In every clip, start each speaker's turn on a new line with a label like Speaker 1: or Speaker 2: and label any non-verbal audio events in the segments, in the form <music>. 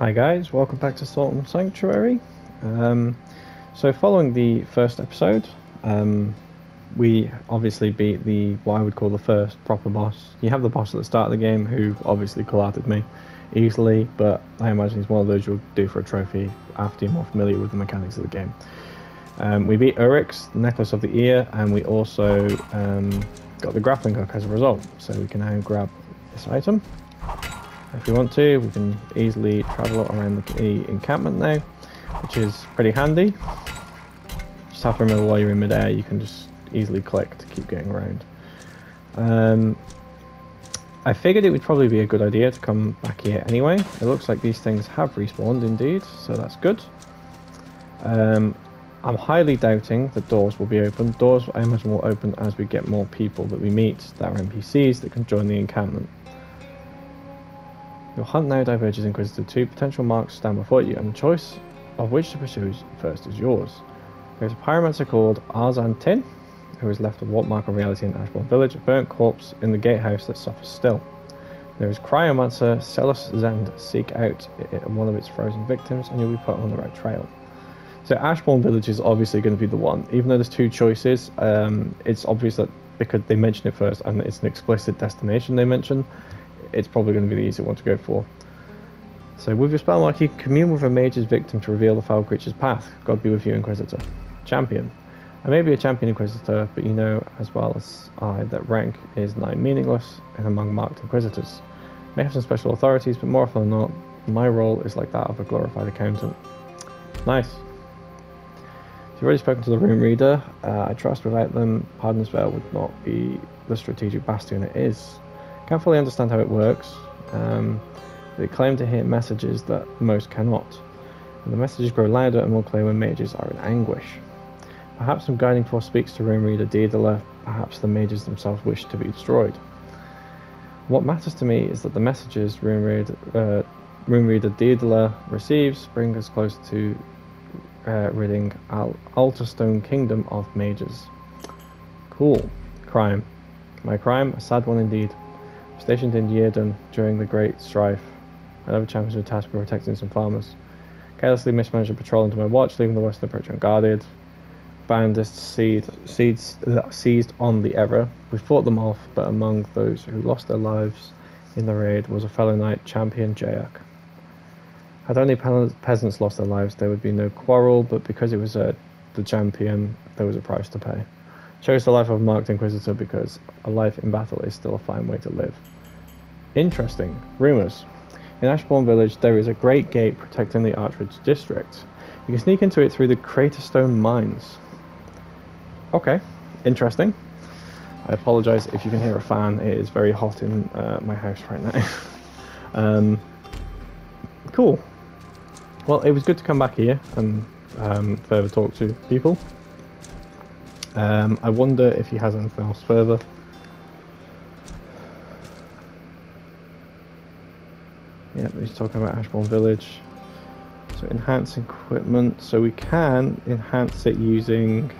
Speaker 1: Hi guys, welcome back to Salt and Sanctuary. Um, so following the first episode, um, we obviously beat the what I would call the first proper boss. You have the boss at the start of the game who obviously collated me easily, but I imagine he's one of those you'll do for a trophy after you're more familiar with the mechanics of the game. Um, we beat Urix, Necklace of the Ear, and we also um, got the grappling hook as a result. So we can now grab this item. If we want to, we can easily travel around the encampment now, which is pretty handy. Just have to remember while you're in midair, you can just easily click to keep getting around. Um, I figured it would probably be a good idea to come back here anyway. It looks like these things have respawned indeed, so that's good. Um, I'm highly doubting that doors will be open. Doors, I imagine, will open as we get more people that we meet that are NPCs that can join the encampment. Your hunt now diverges Inquisitor. Two potential marks stand before you, and the choice of which to pursue first is yours. There's a pyromancer called Arzhan-Tin, who has left a warp mark of reality in Ashbourne Village, a burnt corpse in the gatehouse that suffers still. There is Cryomancer Celus Zend. Seek out one of its frozen victims, and you'll be put on the right trail. So Ashbourne Village is obviously going to be the one. Even though there's two choices, um, it's obvious that because they mention it first and it's an explicit destination they mention, it's probably going to be the easier one to go for. So with your spell mark, you commune with a mage's victim to reveal the foul creature's path. God be with you, Inquisitor. Champion. I may be a champion Inquisitor, but you know as well as I that rank is nigh meaningless and among marked Inquisitors. May have some special authorities, but more often than not, my role is like that of a glorified accountant. Nice. You've already spoken to the Rune Reader. Uh, I trust without them, Pardoner's Vale would not be the strategic bastion it is. Can't fully understand how it works. Um, they claim to hear messages that most cannot. And the messages grow louder and more clear when mages are in anguish. Perhaps some guiding force speaks to Rune Reader Daedala, perhaps the mages themselves wish to be destroyed. What matters to me is that the messages Rune Reader, uh, Reader Daedala receives bring us close to uh, ridding Al- Altarstone Kingdom of Mages. Cool. Crime. My crime, a sad one indeed. Stationed in Yeardon during the Great Strife, another champions were tasked with protecting some farmers. Carelessly mismanaged a patrol into my watch, leaving the western approach unguarded. Bandits seized, seized, seized on the error. We fought them off, but among those who lost their lives in the raid was a fellow knight, champion Jayak. Had only peasants lost their lives, there would be no quarrel, but because it was uh, the champion, there was a price to pay. Chose the life of a marked inquisitor because a life in battle is still a fine way to live. Interesting. Rumours. In Ashbourne Village, there is a great gate protecting the Archridge district. You can sneak into it through the Craterstone mines. Okay, interesting. I apologise if you can hear a fan. It is very hot in uh, my house right now. <laughs> um, cool. Well, it was good to come back here and um, further talk to people. Um, I wonder if he has anything else further. Yeah, he's talking about Ashbourne Village. So enhance equipment. So we can enhance it using.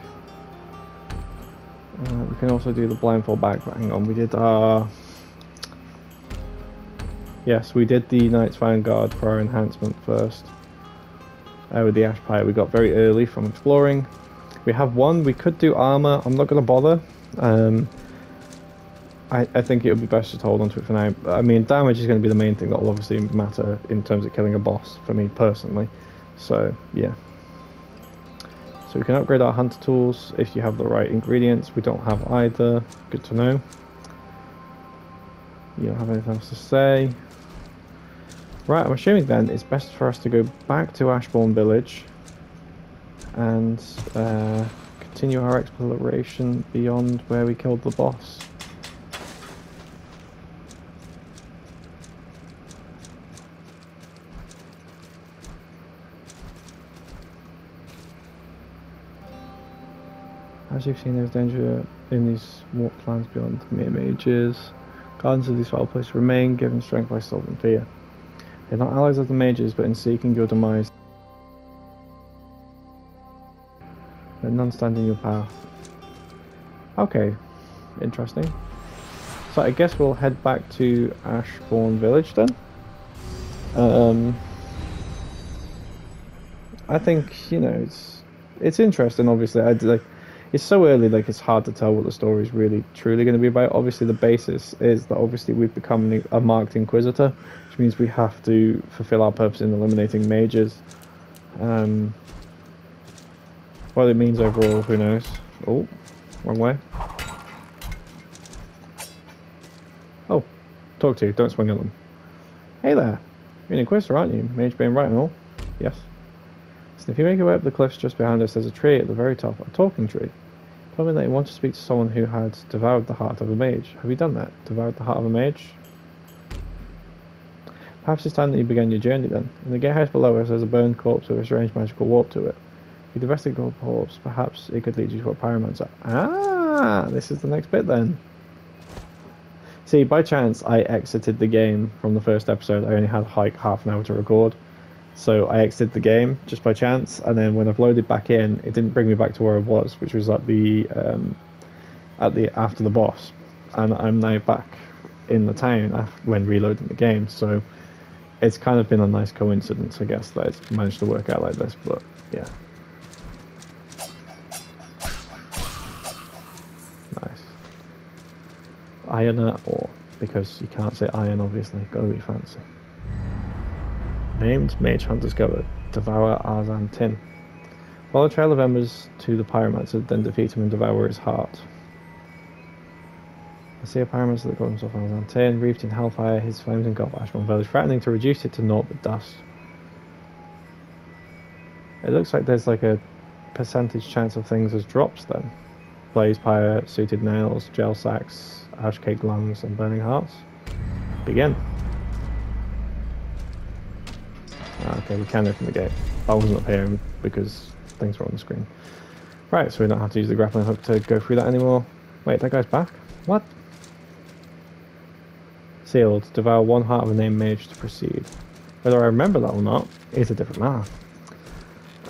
Speaker 1: Uh, we can also do the blindfold back. But hang on, we did our. Yes, we did the Knights Vanguard for our enhancement first. Uh, with the Ash Pyre we got very early from exploring. We have one. We could do armor. I'm not going to bother. Um, I, I think it would be best to hold on to it for now. I mean, damage is going to be the main thing that will obviously matter in terms of killing a boss for me personally. So, yeah. So we can upgrade our hunter tools if you have the right ingredients. We don't have either. Good to know. You don't have anything else to say. Right, I'm assuming then it's best for us to go back to Ashbourne Village and uh, continue our exploration beyond where we killed the boss. As you've seen, there's danger in these warped lands beyond the mere mages. Guardians of these foul places remain, given strength by and fear. They're not allies of the mages, but in seeking your demise, let none your path. Okay, interesting. So I guess we'll head back to Ashbourne Village then. Um, I think you know it's it's interesting. Obviously, I like it's so early, like it's hard to tell what the story is really truly going to be about. Obviously, the basis is that obviously we've become a marked inquisitor, which means we have to fulfill our purpose in eliminating mages. Um, what it means overall, who knows? Oh, wrong way. Oh, talk to you. Don't swing at them. Hey there. You're an inquisitor, aren't you? Mage being right and all. Yes. So if you make your way up the cliffs just behind us, there's a tree at the very top, a talking tree. Tell me that you want to speak to someone who had devoured the heart of a mage. Have you done that? Devoured the heart of a mage? Perhaps it's time that you began your journey then. In the gatehouse below us, there's a burned corpse with a strange magical warp to it. If you investigate the corpse, perhaps it could lead you to a pyromancer. Ah, this is the next bit then. See, by chance, I exited the game from the first episode. I only had like half an hour to record. So I exited the game just by chance, and then when I've loaded back in, it didn't bring me back to where I was, which was at the um, at the after the boss, and I'm now back in the town when reloading the game. So it's kind of been a nice coincidence, I guess, that it's managed to work out like this. But yeah, Iron or because you can't say iron, obviously, gotta be fancy. Named Mage Hunt discovered. Devour Arzhan-Tin. Follow trail of embers to the pyromancer, then defeat him and devour his heart. I see a pyromancer that got himself Arzhan-Tin, wreathed in hellfire, his flames engulf Ashbourne Village, threatening to reduce it to naught but dust. It looks like there's like a percentage chance of things as drops then. Blaze pyre, suited nails, gel sacks, ash cake lungs, and burning hearts. Begin. Ah, okay, we can open the gate. I wasn't up here because things were on the screen. Right, so we don't have to use the grappling hook to go through that anymore. Wait, that guy's back? What? Sealed. Devour one heart of a named mage to proceed. Whether I remember that or not is a different matter.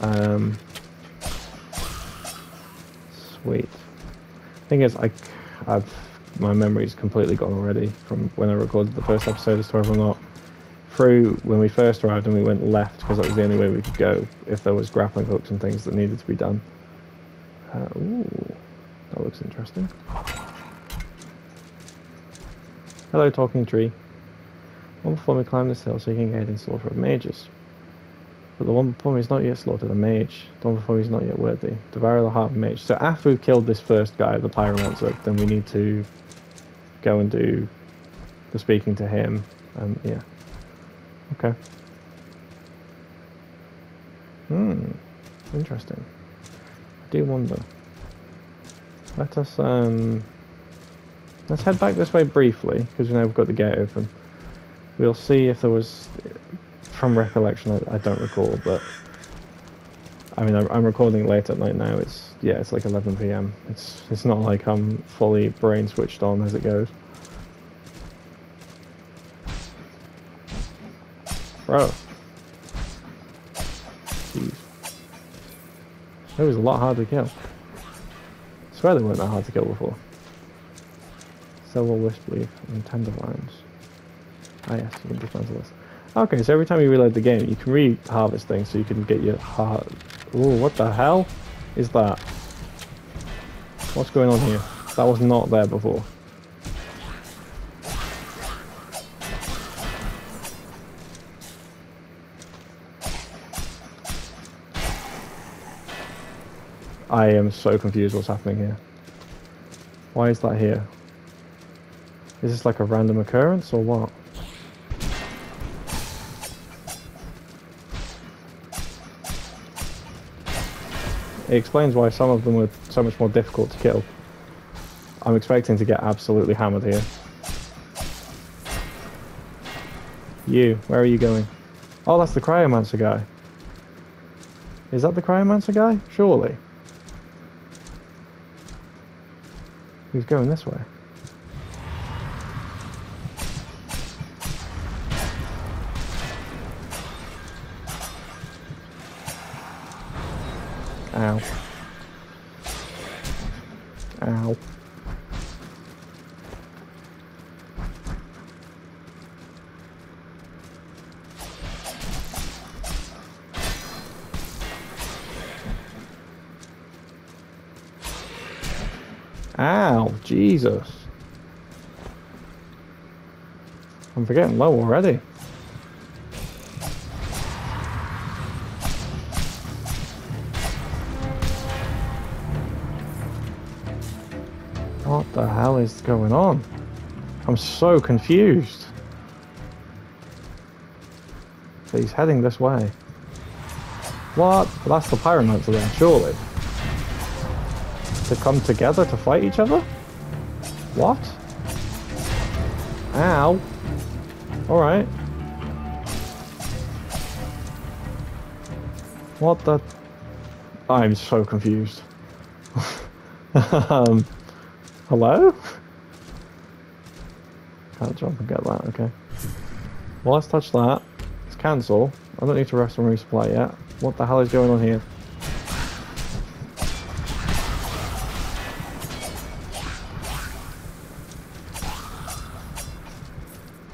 Speaker 1: Um, sweet. Thing is, I, I've my memory's completely gone already from when I recorded the first episode as to whether or not through when we first arrived and we went left because that was the only way we could go if there was grappling hooks and things that needed to be done. Uh, ooh, that looks interesting. Hello, talking tree. One before me climb this hill so you can get in slaughter of mages. But the one before me is not yet slaughtered a mage. The one before me is not yet worthy. Devour the heart of mage. So after we've killed this first guy, the pyromancer, then we need to go and do the speaking to him and yeah. Okay. Hmm. Interesting. I do wonder. Let us um. Let's head back this way briefly because we know we've got the gate open. We'll see if there was, from recollection, I, I don't recall, but I mean, I'm, recording late at night now. It's yeah, it's like 11 p.m. It's it's not like I'm fully brain switched on as it goes. Bro. Jeez. It was a lot hard to kill. I swear they weren't that hard to kill before. Silver wisp leaf and tenderloins. Ah yes, you can dismantle this. Okay, so every time you reload the game, you can re-harvest things so you can get your heart. Ooh, what the hell is that? What's going on here? That was not there before. I am so confused what's happening here. Why is that here? Is this like a random occurrence or what? It explains why some of them were so much more difficult to kill. I'm expecting to get absolutely hammered here. You, where are you going? Oh, that's the Cryomancer guy. Is that the Cryomancer guy? Surely. He's going this way. Ow. Ow. Ow, Jesus. I'm forgetting low already. Is going on? I'm so confused. So he's heading this way. What? That's the pyromancer then, surely. To come together to fight each other? What? Ow. Alright. What the... I'm so confused. <laughs> um, hello? Can't jump and get that, okay. Well, let's touch that. Let's cancel. I don't need to rest and resupply yet. What the hell is going on here?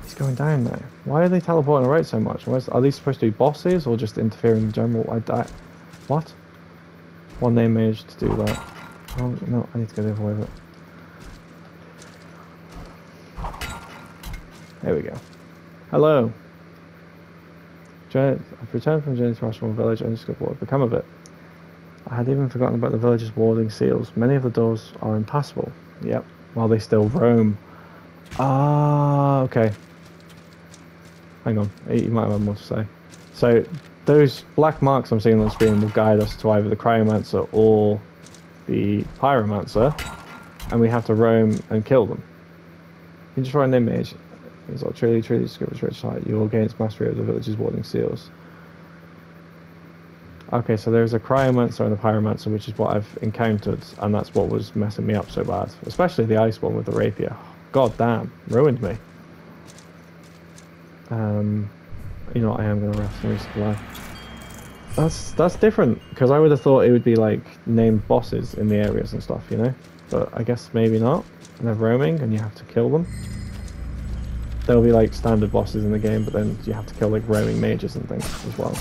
Speaker 1: He's going down now. Why are they teleporting right so much? Are these supposed to be bosses or just interfering in general? I, I, what? One name managed to do that. Oh, no, I need to go the other way with There we go. Hello. I've returned from Journey to Ashbourne Village and discovered what had become of it. I had even forgotten about the village's warding seals. Many of the doors are impassable. Yep, while they still roam. Ah, okay. Hang on, you might have more to say. So, those black marks I'm seeing on the screen will guide us to either the Cryomancer or the Pyromancer, and we have to roam and kill them. You can just write an image it's like truly, truly discovers rich site. You will gain its mastery of the village's warding seals. Okay, so there's a cryomancer and a pyromancer, which is what I've encountered, and that's what was messing me up so bad. Especially the ice one with the rapier. God damn, ruined me. Um, you know I am going to rest and resupply. That's that's different because I would have thought it would be like named bosses in the areas and stuff, you know. But I guess maybe not. And they're roaming, and you have to kill them there'll be like standard bosses in the game, but then you have to kill like roaming mages and things as well.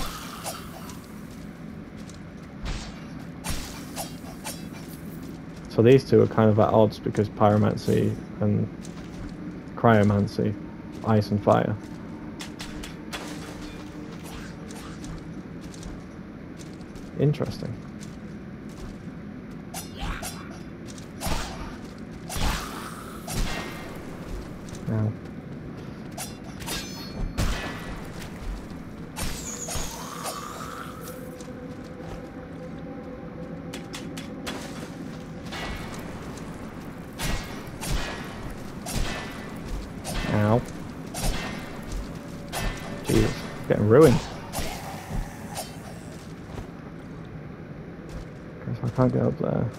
Speaker 1: So these two are kind of at odds because pyromancy and cryomancy, ice and fire. Interesting. Now. Ruined. Guess I can't get up there.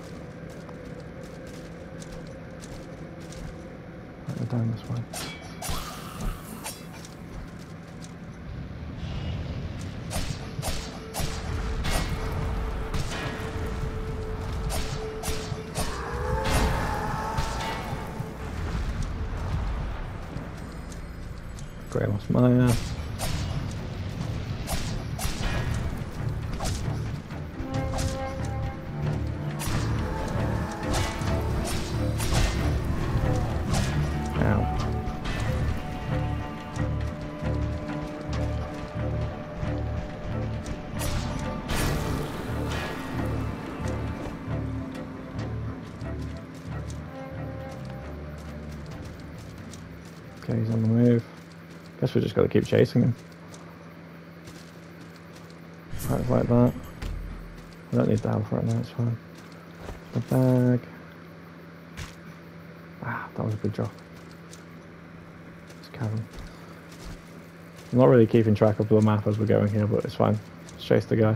Speaker 1: Guess we just gotta keep chasing him. Right, like that. I don't need the health right now, it's fine. The bag. Ah, that was a big drop. It's cavern. I'm not really keeping track of the map as we're going here, but it's fine. Let's chase the guy.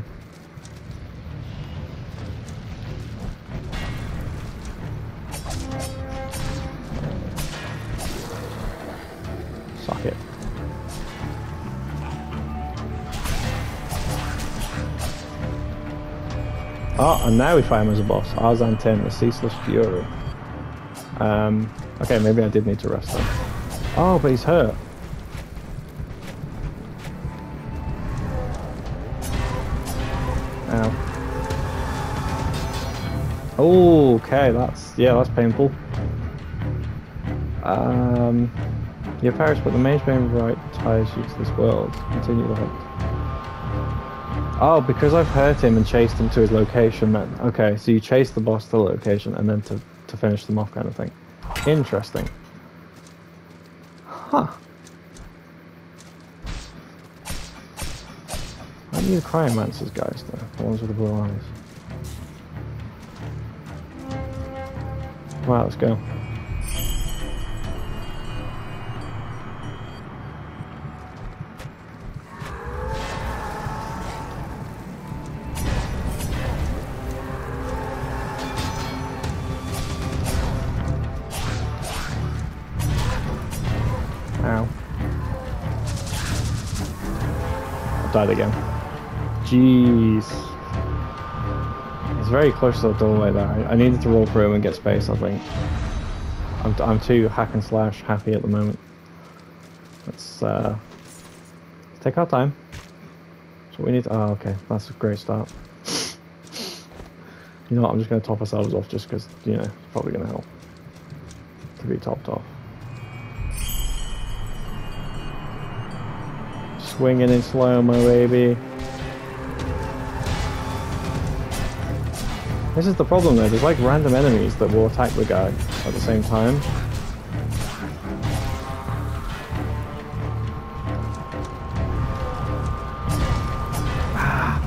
Speaker 1: And now we find him as a boss. Arzhan-Tin, the Ceaseless Fury. Um, okay, maybe I did need to rest him. Oh, but he's hurt. Ow. Oh, Okay, that's yeah, that's painful. Um, your parish, but the being right ties you to this world. Continue the hunt. Oh, because I've hurt him and chased him to his location, man. Okay, so you chase the boss to the location and then to, to finish them off kind of thing. Interesting. Huh. I need the cryomancers, guys, though. The ones with the blue eyes. Right, let's go. Again. Jeez. It's very close to the doorway there. I, I needed to roll through and get space, I think. I'm, I'm too hack and slash happy at the moment. Let's, uh, take our time. What we need to, oh, okay. That's a great start. You know what, I'm just going to top ourselves off just because, you know, it's probably going to help to be topped off. Swinging in slow-mo, baby. This is the problem though, there's like random enemies that will attack the guy at the same time. Ah.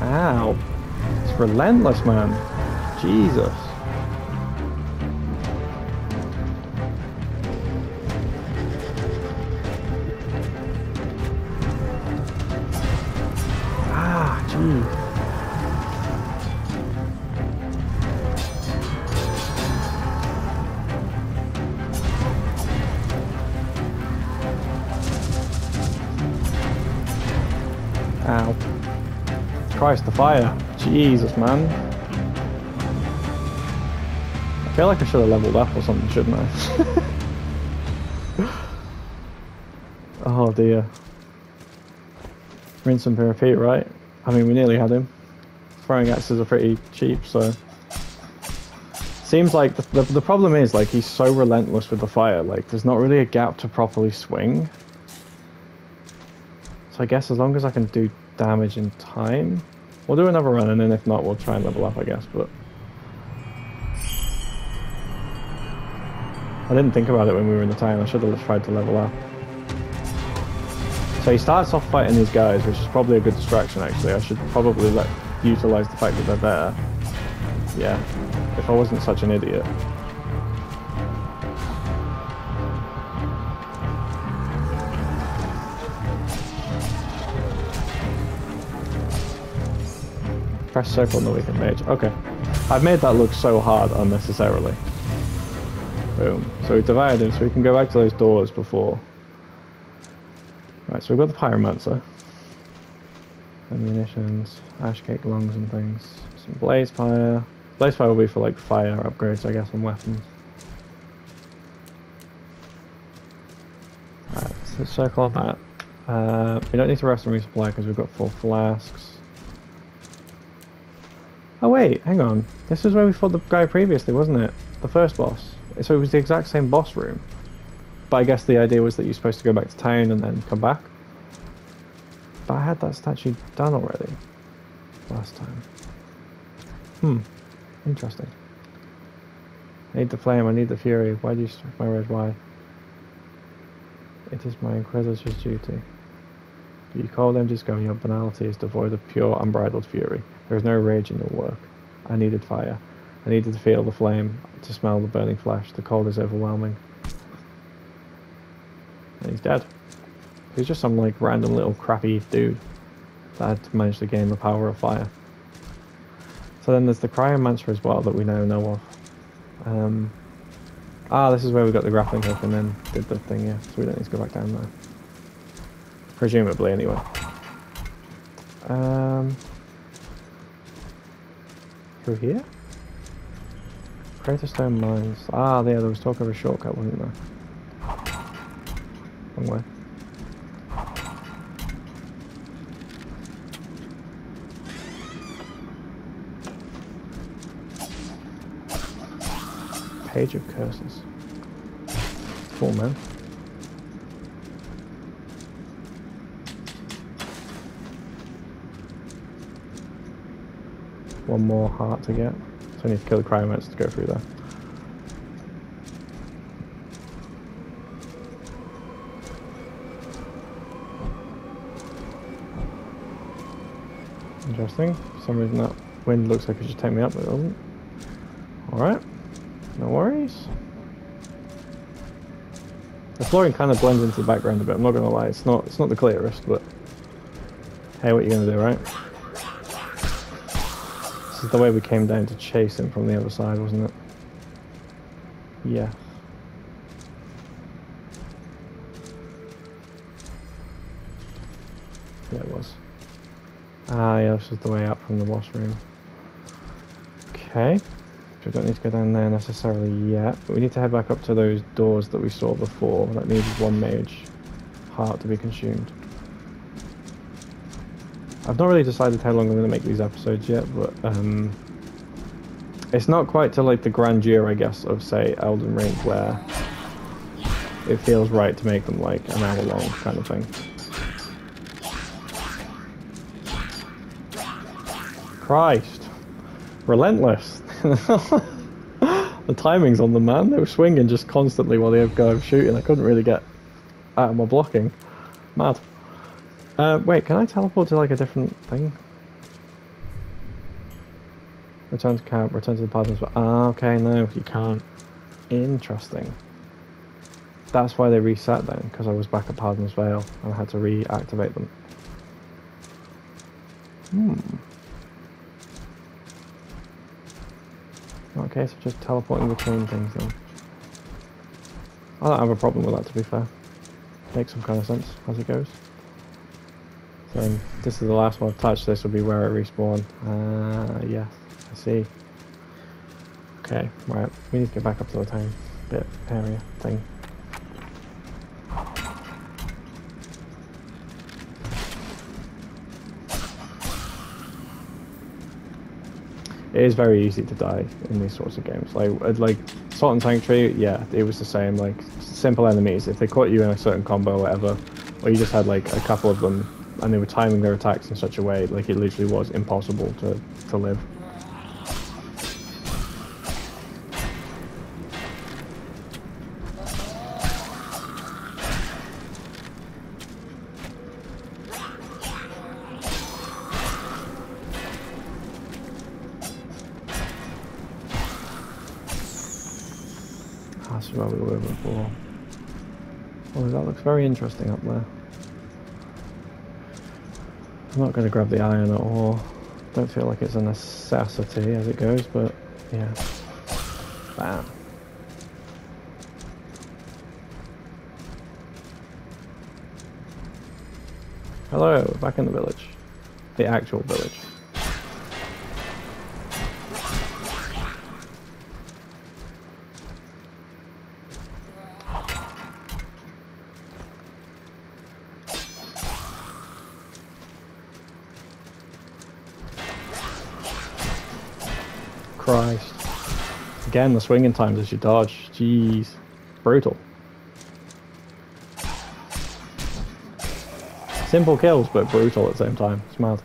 Speaker 1: Ow. It's relentless, man. Jesus. Ah, jeez. Ow. Christ, the fire. Jesus, man. I feel like I should have leveled up or something, shouldn't I? <laughs> oh dear. Rinse and repeat, right? I mean, we nearly had him. Throwing axes are pretty cheap, so. Seems like the, the, the problem is, like, he's so relentless with the fire. Like, there's not really a gap to properly swing. So I guess as long as I can do damage in time, we'll do another run, and then if not, we'll try and level up, I guess. But I didn't think about it when we were in the town. I should have tried to level up. So he starts off fighting these guys, which is probably a good distraction. Actually, I should probably let utilize the fact that they're there. Yeah, if I wasn't such an idiot. Press circle on the weakened mage. Okay. I've made that look so hard unnecessarily. Boom. So we divided him, so we can go back to those doors before. Right, so we've got the Pyromancer. Ammunitions, ash cake lungs and things. Some blaze fire. Blaze fire will be for like fire upgrades, I guess, on weapons. Alright, so circle on that. Uh, we don't need to rest and resupply because we've got four flasks. Oh wait, hang on. This is where we fought the guy previously, wasn't it? The first boss. So it was the exact same boss room. But I guess the idea was that you're supposed to go back to town and then come back. But I had that statue done already. Last time. Hmm. Interesting. I need the flame, I need the fury. Why do you strike my red? Why? It is my Inquisitor's duty. You call them just going, your banality is devoid of pure, unbridled fury. There is no rage in your work. I needed fire. I needed to feel the flame, to smell the burning flesh. The cold is overwhelming. And he's dead. He's just some like random little crappy dude that had managed to gain the power of fire. So then there's the Cryomancer as well that we now know of. Um, ah, this is where we got the grappling hook and then did the thing, yeah. So we don't need to go back down there. Presumably, anyway. Um, through here? Craterstone Mines. Ah, there, there was talk of a shortcut, wasn't there? Wrong way. Page of curses. Cool, man. One more heart to get. I need to kill the cryomancer to go through there. Interesting. For some reason that wind looks like it should take me up, but it doesn't. Alright. No worries. The flooring kind of blends into the background a bit, I'm not gonna lie. It's not it's not the clearest, but hey, what are you gonna do, right? The way we came down to chase him from the other side, wasn't it? Yeah. Yeah, it was. Ah, yeah, this is the way up from the washroom. Okay. We don't need to go down there necessarily yet, but we need to head back up to those doors that we saw before that needs one mage heart to be consumed. I've not really decided how long I'm going to make these episodes yet, but um, it's not quite to like the grandeur, I guess, of say Elden Ring, where it feels right to make them like an hour long kind of thing. Christ. Relentless. <laughs> the timings on the man, they were swinging just constantly while they were shooting. I couldn't really get out of my blocking. Mad. Uh, wait, can I teleport to like a different thing? Return to camp, return to the partners. Ah, okay, no, you can't. Interesting. That's why they reset then, because I was back at Pardoner's Vale and I had to reactivate them. Hmm. Okay, so just teleporting between things then. I don't have a problem with that to be fair. Makes some kind of sense as it goes. So this is the last one I've touched, this will be where it respawn. Uh, yes, I see. Okay, right, we need to get back up to the town bit area thing. it is very easy to die in these sorts of games. Like uh, like Salt and Sanctuary, yeah, it was the same. Like simple enemies, if they caught you in a certain combo or whatever, or you just had like a couple of them, and they were timing their attacks in such a way, like it literally was impossible to to live. That's where we were before. Oh, that looks very interesting up there. I'm not going to grab the iron at all. Don't feel like it's a necessity as it goes, but yeah. Bam. Hello, back in the village. The actual village. Again, the swinging times as you dodge. Jeez. Brutal. Simple kills, but brutal at the same time. It's mad.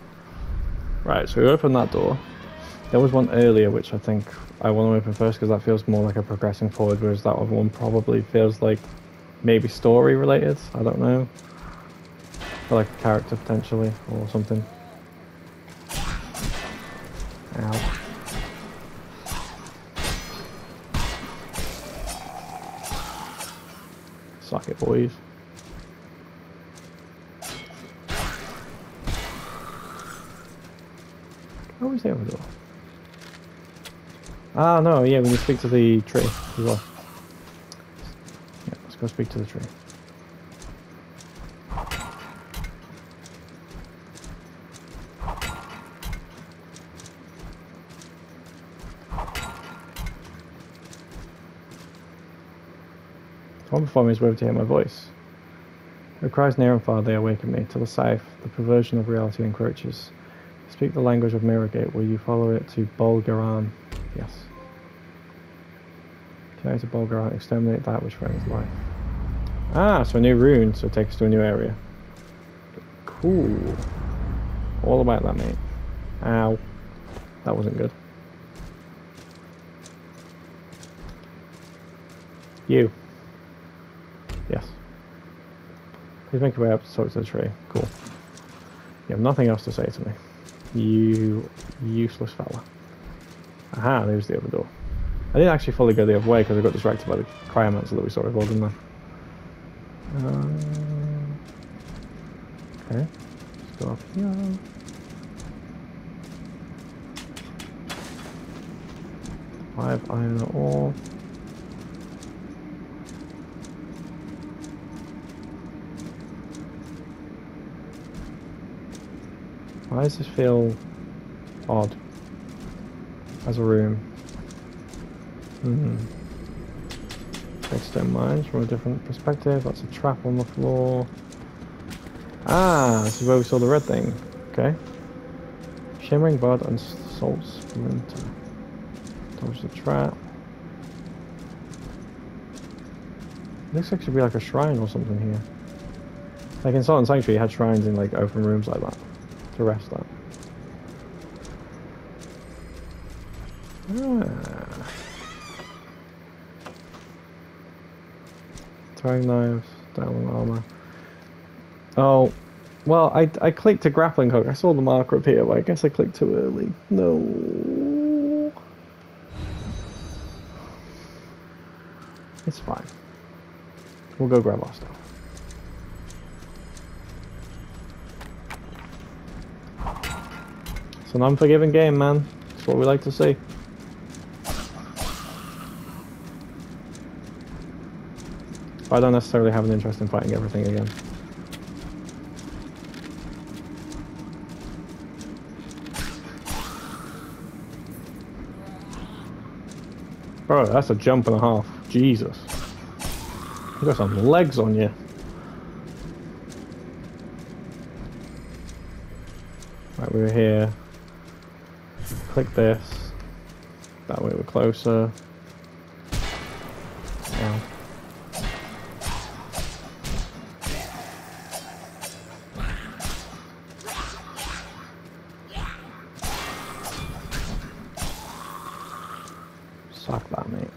Speaker 1: Right, so we open that door. There was one earlier which I think I want to open first because that feels more like a progressing forward, whereas that other one probably feels like maybe story related. I don't know. Or like a character potentially, or something. Boys. What was door? Ah, no, yeah, we need to speak to the tree as well. Yeah, let's go speak to the tree. One before me is whether to hear my voice. With cries near and far, they awaken me. To the south, the perversion of reality encroaches. Speak the language of Mirrorgate. Will you follow it to Bol Gerahn? Yes. Can Carry to Bol Gerahn, exterminate that which threatens life. Ah, so a new rune, so take us to a new area. Cool. All about that, mate. Ow. That wasn't good. You. Yes. Please make your way up to the tree. Cool. You have nothing else to say to me. You useless fella. Aha, there's the other door. I didn't actually fully go the other way because I got distracted by the cryomancer that we saw before, didn't I? Um, okay. Let's go up here. Five iron ore. Why does this feel odd as a room? Hmm. Redstone mines from a different perspective. That's a trap on the floor. Ah, this is where we saw the red thing. Okay. Shimmering bud and salt splinter. Dodge the trap. Looks like it should be like a shrine or something here. Like in and Sanctuary, you had shrines in like open rooms like that to rest on. Ah. Throwing knives, down armor. Oh, well, I, I clicked a grappling hook. I saw the marker appear, but I guess I clicked too early. No. It's fine. We'll go grab our stuff. It's an unforgiving game, man. It's what we like to see. I don't necessarily have an interest in fighting everything again. Bro, that's a jump and a half. Jesus. You got some legs on you. Right, we are here click this. That way we're closer. Yeah. Suck that, mate.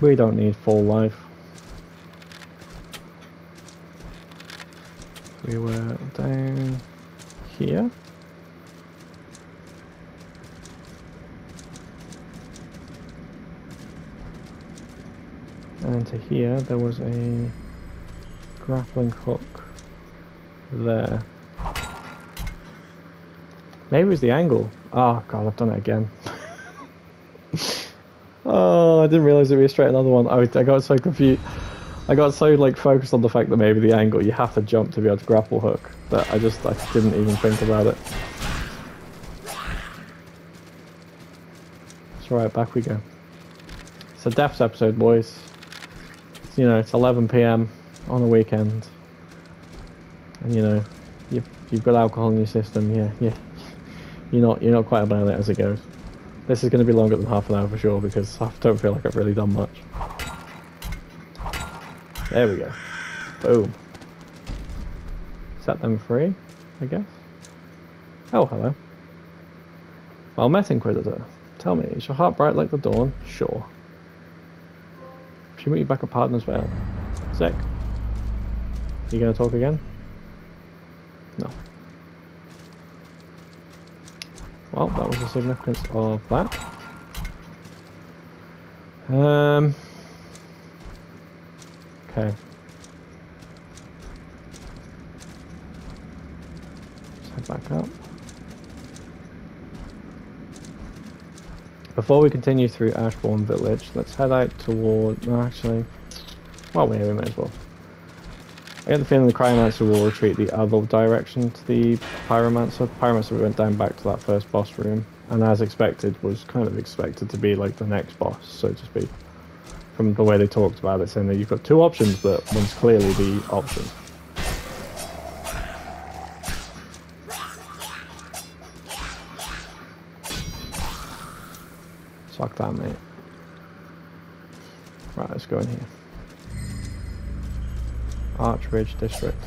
Speaker 1: We don't need full life. We were down here. And to there was a grappling hook there. Maybe it was the angle. Oh god, I've done it again. <laughs> oh, I didn't realize it'd be a straight another one. I, I got so confused. I got so like focused on the fact that maybe the angle you have to jump to be able to grapple hook that I just I didn't even think about it. It's alright, back we go. It's a Deaths episode, boys. You know, it's 11 p.m. on a weekend, and you know, you've you've got alcohol in your system. Yeah, yeah. You're not you're not quite about it as it goes. This is going to be longer than half an hour for sure because I don't feel like I've really done much. There we go. Boom. Set them free, I guess. Oh, hello. Well, Met Inquisitor, tell me, is your heart bright like the dawn? Sure. Should we meet you back at Pardoner's Vale? Sick. You gonna talk again? No. Well, that was the significance of that. Um. Okay. Let's head back up. Before we continue through Ashbourne Village, let's head out toward... Actually... Well, we we may as well. I get the feeling the Cryomancer will retreat the other direction to the Pyromancer. Pyromancer we went down back to that first boss room, and as expected, was kind of expected to be like the next boss, so to speak. from the way they talked about it, saying that you've got two options, but one's clearly the option. Suck that, mate. Right, let's go in here. Archridge District.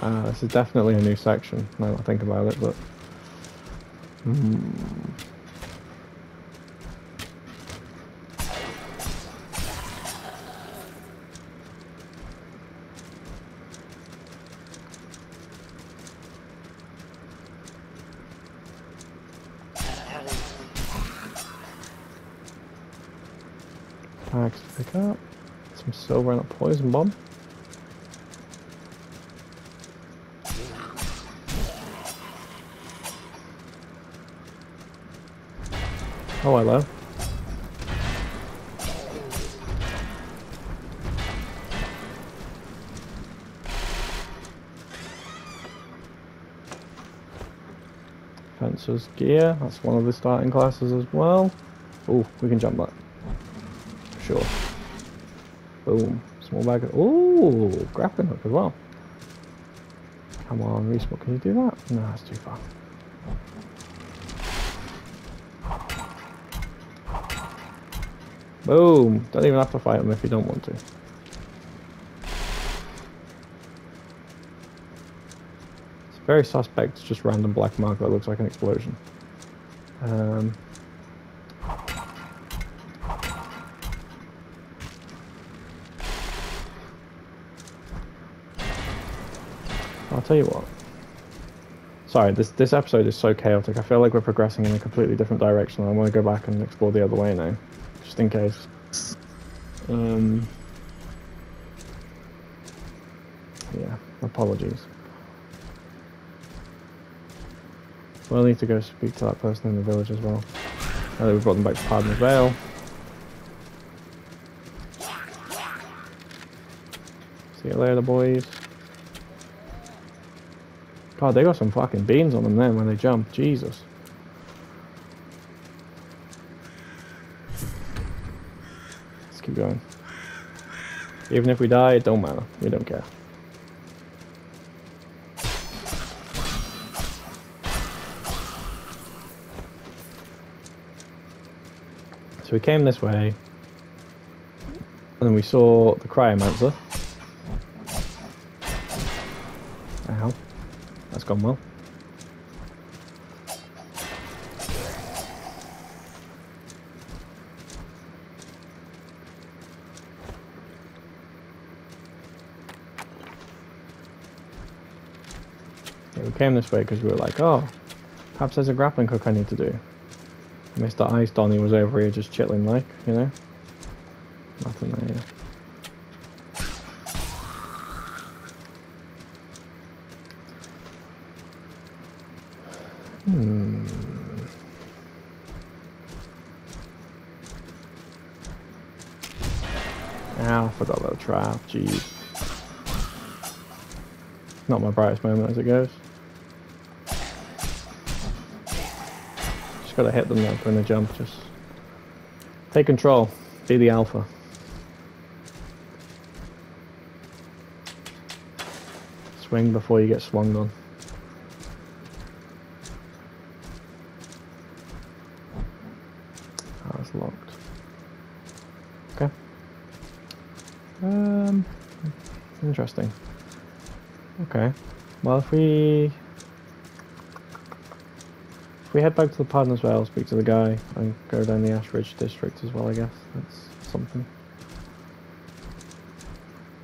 Speaker 1: Uh, this is definitely a new section, now I think about it, but... Hmm. Packs to pick up. Some silver and a poison bomb. Oh, hello. Fencer's gear, that's one of the starting classes as well. Oh, we can jump that. Boom. Small bag. Oh, grappling hook as well. Come on, Respawn, can you do that? No, that's too far. Boom! Don't even have to fight him if you don't want to. It's very suspect, it's just random black marker that looks like an explosion. Um, tell you what. Sorry, this this episode is so chaotic. I feel like we're progressing in a completely different direction. I want to go back and explore the other way now, just in case. Um. Yeah, apologies. We'll need to go speak to that person in the village as well. Now that we brought them back to Pardoner's Vale. See you later, boys. God, they got some fucking beans on them then when they jump. Jesus. Let's keep going. Even if we die, it don't matter. We don't care. So we came this way, and then we saw the cryomancer. That's gone well. Yeah, we came this way because we were like, oh, perhaps there's a grappling hook I need to do. Mr. Ice Donny was over here just chilling like, you know? Nothing there. Hmm. The trap, jeez. Not my brightest moment as it goes. Just gotta hit them though when they jump, just take control, be the alpha. Swing before you get swung on. Oh, it's locked. Okay. Um, interesting. Okay. Well, if we if we head back to the Pardoner's Vale, speak to the guy, and go down the Archridge district as well, I guess that's something.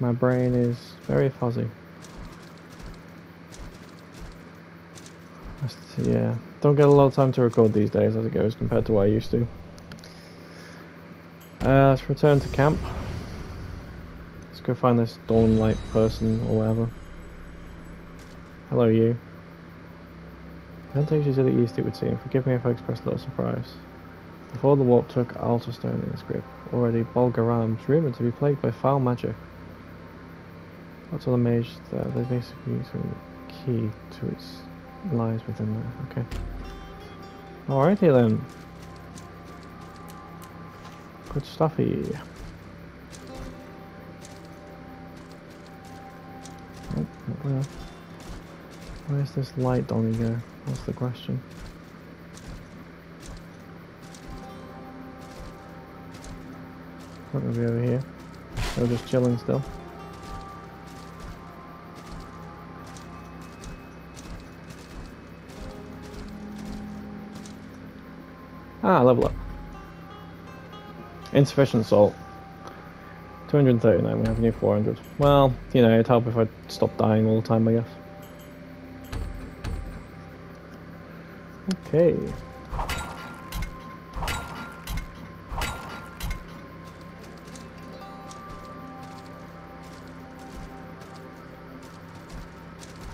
Speaker 1: My brain is very fuzzy. Yeah, don't get a lot of time to record these days as it goes compared to what I used to. Uh, let's return to camp. Let's go find this Dawnlight person or whatever. Hello, you. You to the east, it would seem. Forgive me if I express a little surprise. Before the warp took Altarstone in its grip, already Bol Gerahn was rumoured to be plagued by foul magic. Lots of the mage there, they basically use a key to its lies within there. Okay. Alrighty then. Good stuffy. Eh? Oh, where, where's this light Donny go? What's the question. Not gonna be over here. They're just chilling still. Ah, level up. Insufficient salt. 239, we have a new 400. Well, you know, it'd help if I stopped dying all the time, I guess. Okay.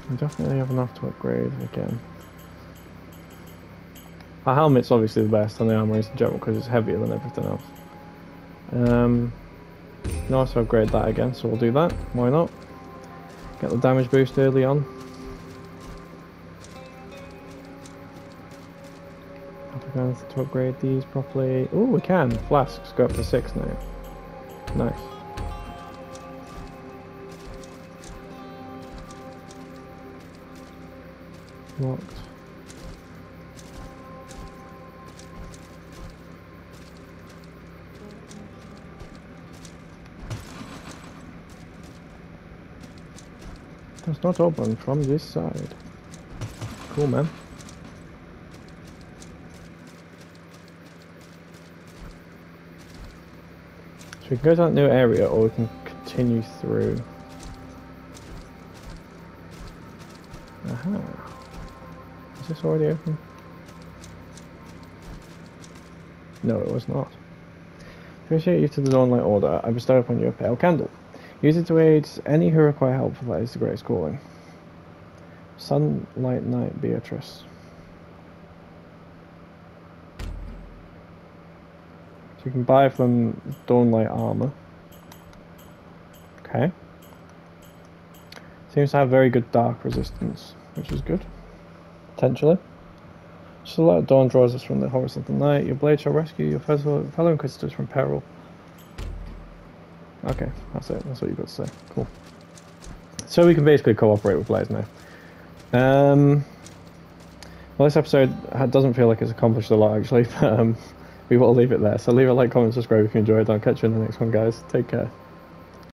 Speaker 1: I definitely have enough to upgrade again. Our helmet's obviously the best on the armor in general because it's heavier than everything else. Um, no, also upgrade that again, so we'll do that. Why not? Get the damage boost early on. To upgrade these properly? Oh, we can. Flasks go up to six now. Nice. Locked. Does not open from this side. Cool, man. So we can go to that new area or we can continue through. Aha. Is this already open? No, it was not. Appreciate you to the Dawnlight Order. I bestow upon you a pale candle. Use it to aid any who require help, for that is the greatest calling. Sunlight Knight Beatrice. You can buy from Dawnlight Armor. Okay. Seems to have very good dark resistance, which is good. Potentially. So light of dawn draws us from the the night. Your blade shall rescue your fellow, fellow inquisitors from peril. Okay, that's it. That's what you've got to say. Cool. So we can basically cooperate with Blaze now. Um, well, this episode doesn't feel like it's accomplished a lot, actually, <laughs> but um, we will leave it there. So leave a like, comment, subscribe if you enjoyed. I'll catch you in the next one, guys. Take care.